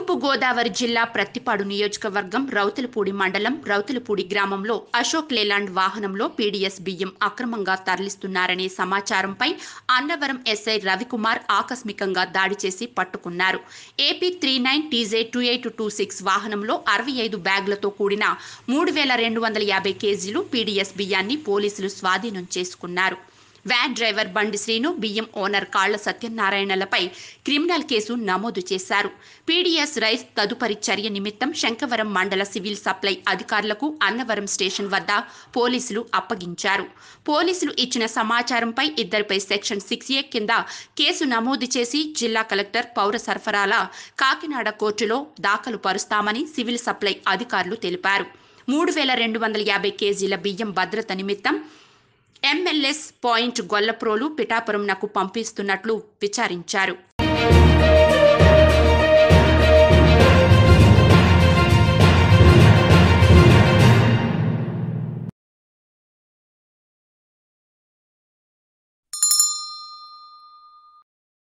తూర్పు గోదావరి జిల్లా ప్రత్తిపాడు నియోజకవర్గం రౌతులపూడి మండలం రౌతులపూడి గ్రామంలో అశోక్ లేలాండ్ వాహనంలో పీడీఎస్ బియ్యం అక్రమంగా తరలిస్తున్నారనే సమాచారంపై అన్నవరం ఎస్ఐ రవికుమార్ ఆకస్మికంగా దాడి చేసి పట్టుకున్నారు. AP three nine TJ two eight two six వాహనంలో అరవై ఐదు బ్యాగులతో కూడిన మూడు వేల రెండు వందల యాభై కేజీలు పీడీఎస్ బియ్యాన్ని పోలీసులు స్వాధీనం చేసుకున్నారు. వ్యాన్ డ్రైవర్ బండి శ్రీను బియ్యం ఓనర్ కాళ్ళ సత్యనారాయణలపై క్రిమినల్ కేసు నమోదు చేశారు. పీడీఎస్ రైస్ తదుపరి చర్య నిమిత్తం శంకవరం మండల సివిల్ సప్లై అధికారులకు అన్నవరం స్టేషన్ వద్ద పోలీసులు అప్పగించారు. పోలీసులు ఇచ్చిన సమాచారంపై ఇద్దరిపై సెక్షన్ సిక్స్ ఏ కింద కేసు నమోదు చేసి జిల్లా కలెక్టర్ పౌర సరఫరాల కాకినాడ కోర్టులో దాఖలు పరుస్తామని సివిల్ సప్లై అధికారులు తెలిపారు. మూడు వేల రెండు వందల యాభై కేజీల బియ్యం భద్రత నిమిత్తం ఎంఎల్ఎస్ పాయింట్ గొల్లప్రోలు పిఠాపురం నకు పంపిస్తున్నట్లు విచారించారు.